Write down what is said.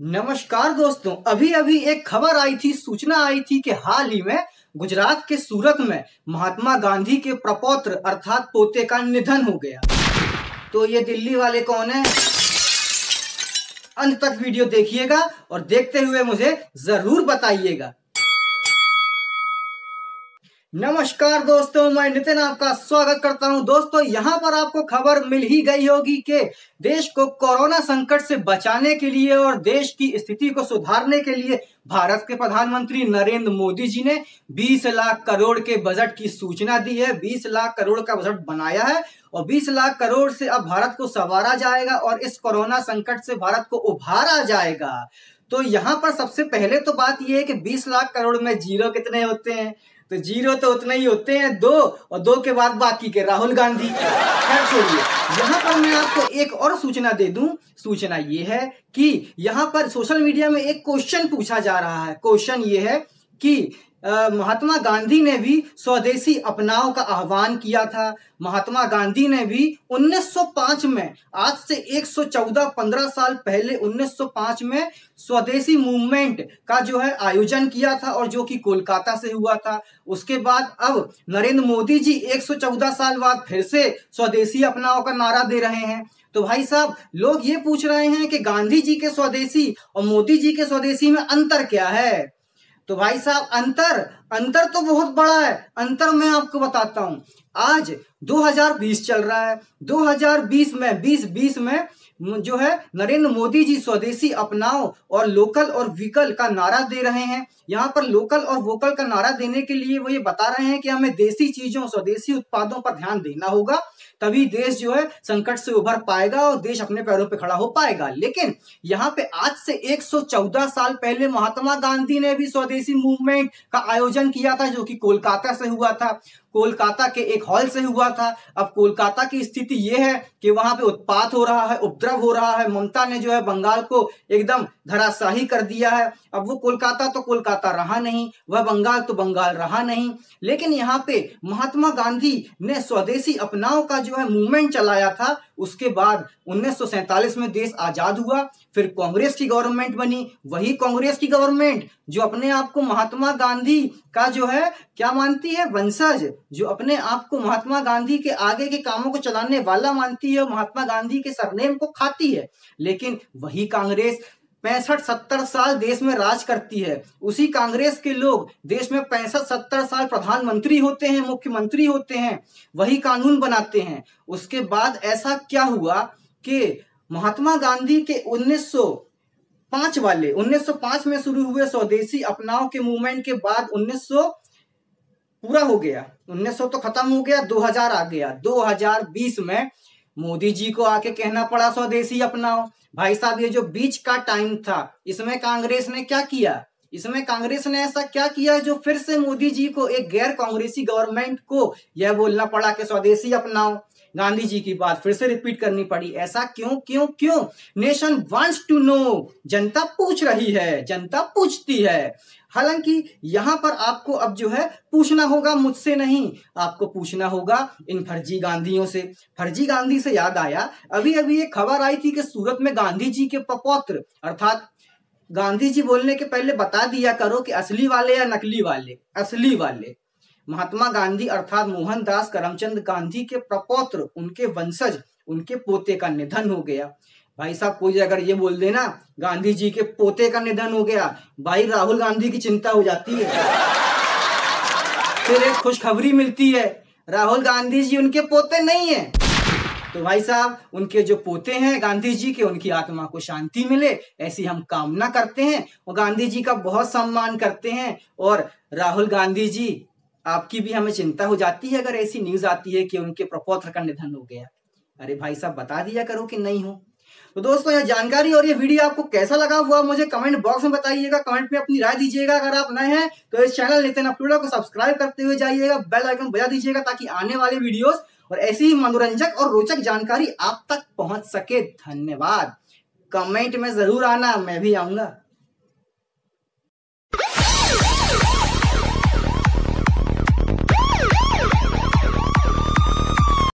नमस्कार दोस्तों अभी अभी एक खबर आई थी, सूचना आई थी कि हाल ही में गुजरात के सूरत में महात्मा गांधी के प्रपौत्र अर्थात पोते का निधन हो गया। तो ये दिल्ली वाले कौन है? अंत तक वीडियो देखिएगा और देखते हुए मुझे ज़रूर बताइएगा। नमस्कार दोस्तों, मैं नितिन आपका स्वागत करता हूँ। दोस्तों, यहाँ पर आपको खबर मिल ही गई होगी कि देश को कोरोना संकट से बचाने के लिए और देश की स्थिति को सुधारने के लिए भारत के प्रधानमंत्री नरेंद्र मोदी जी ने 20 लाख करोड़ के बजट की सूचना दी है। 20 लाख करोड़ का बजट बनाया है और 20 लाख करोड़ से अब भारत को संवारा जाएगा और इस कोरोना संकट से भारत को उभारा जाएगा। तो यहाँ पर सबसे पहले तो बात यह है कि 20 लाख करोड़ में ज़ीरो कितने होते हैं? तो ज़ीरो तो उतना ही होते हैं, दो, और दो के बाद बाकी के, राहुल गांधी। खैर छोड़िए, यहाँ पर मैं आपको एक और सूचना दे दू। सूचना ये है कि यहाँ पर सोशल मीडिया में एक क्वेश्चन पूछा जा रहा है। क्वेश्चन ये है कि महात्मा गांधी ने भी स्वदेशी अपनाव का आह्वान किया था। महात्मा गांधी ने भी 1905 में, आज से 114 15 साल पहले 1905 में स्वदेशी मूवमेंट का जो है आयोजन किया था और जो कि कोलकाता से हुआ था। उसके बाद अब नरेंद्र मोदी जी 114 साल बाद फिर से स्वदेशी अपनाव का नारा दे रहे हैं। तो भाई साहब, लोग ये पूछ रहे हैं कि गांधी जी के स्वदेशी और मोदी जी के स्वदेशी में अंतर क्या है? तो भाई साहब, अंतर अंतर तो बहुत बड़ा है। अंतर मैं आपको बताता हूँ। आज 2020 चल रहा है। 2020 में 2020 में जो है, नरेंद्र मोदी जी स्वदेशी अपनाओ और लोकल और विकल का नारा दे रहे हैं। यहाँ पर लोकल और वोकल का नारा देने के लिए वो ये बता रहे हैं कि हमें देसी चीज़ों, स्वदेशी उत्पादों पर ध्यान देना होगा। तभी देश जो है, संकट से उभर पाएगा और देश अपने पैरों पर पे खड़ा हो पाएगा। लेकिन यहाँ पे आज से 114 साल पहले महात्मा गांधी ने भी स्वदेशी मूवमेंट का आयोजन किया था, जो कि कोलकाता से हुआ था। कोलकाता के एक हॉल से हुआ था। अब कोलकाता की स्थिति यह है कि वहाँ पे उत्पात हो रहा है, उपद्रव हो रहा है। ममता ने जो है बंगाल को एकदम धराशाही कर दिया है। अब वो कोलकाता तो कोलकाता रहा नहीं, वह बंगाल तो बंगाल रहा नहीं। लेकिन यहाँ पे महात्मा गांधी ने स्वदेशी अपनाव का जो है मूवमेंट चलाया था उसके बाद उन्नीस में देश आज़ाद हुआ, फिर कांग्रेस की गवर्नमेंट बनी, वही कांग्रेस की गवर्नमेंट जो अपने आप को महात्मा गांधी का जो है, क्या मानती है, वंशज, जो अपने आप को महात्मा गांधी के आगे के कामों को चलाने वाला मानती है महात्मा गांधी के सरनेम को खाती है। लेकिन वही कांग्रेस पैंसठ सत्तर साल देश में राज करती है। उसी कांग्रेस के लोग देश में पैंसठ सत्तर साल प्रधानमंत्री होते हैं, मुख्यमंत्री होते हैं, वही कानून बनाते हैं। उसके बाद ऐसा क्या हुआ कि महात्मा गांधी के 1905 वाले 1905 में शुरू हुए स्वदेशी अपनाव के मूवमेंट के बाद 1900 पूरा हो गया। 1900 तो खत्म हो गया 2000 आ गया। 2020 में मोदी जी को आके कहना पड़ा, स्वदेशी अपनाओ। भाई साहब, ये जो बीच का टाइम था, इसमें कांग्रेस ने क्या किया? इसमें कांग्रेस ने ऐसा क्या किया जो फिर से मोदी जी को एक गैर कांग्रेसी गवर्नमेंट को यह बोलना पड़ा कि स्वदेशी अपनाओ? गांधी जी की बात फिर से रिपीट करनी पड़ी। ऐसा क्यों क्यों क्यों? नेशन वांट्स टू नो जनता पूछ रही है, जनता पूछती है। हालाँकि यहाँ पर आपको अब जो है पूछना होगा, मुझसे नहीं, आपको पूछना होगा इन फर्जी गांधियों से। फर्जी गांधी से याद आया अभी अभी एक खबर आई थी कि सूरत में गांधी जी के पपौत्र, अर्थात गांधी जी बोलने के पहले बता दिया करो कि असली वाले या नकली वाले, असली वाले। महात्मा गांधी अर्थात मोहनदास करमचंद गांधी के प्रपौत्र, उनके वंशज, उनके पोते का निधन हो गया। भाई साहब, कोई अगर ये बोल देना गांधी जी के पोते का निधन हो गया, भाई राहुल गांधी की चिंता हो जाती है। फिर एक खुशखबरी मिलती है, राहुल गांधी जी उनके पोते नहीं है। तो भाई साहब, उनके जो पोते हैं गांधी जी के, उनकी आत्मा को शांति मिले, ऐसी हम कामना करते हैं। और गांधी जी का बहुत सम्मान करते हैं। और राहुल गांधी जी आपकी भी हमें चिंता हो जाती है अगर ऐसी न्यूज़ आती है कि उनके प्रपौत्र का निधन हो गया। अरे भाई साहब, बता दिया करो कि नहीं हो। तो दोस्तों, यह जानकारी और ये वीडियो आपको कैसा लगा हुआ मुझे कमेंट बॉक्स में बताइएगा। कमेंट में अपनी राय दीजिएगा अगर आप नए हैं तो इस चैनल नितिन अपलोडा को सब्सक्राइब करते हुए जाइएगा। बेल आइकन बजा दीजिएगा ताकि आने वाले वीडियोस और ऐसी ही मनोरंजक और रोचक जानकारी आप तक पहुँच सके। धन्यवाद। कमेंट में ज़रूर आना, मैं भी आऊँगा।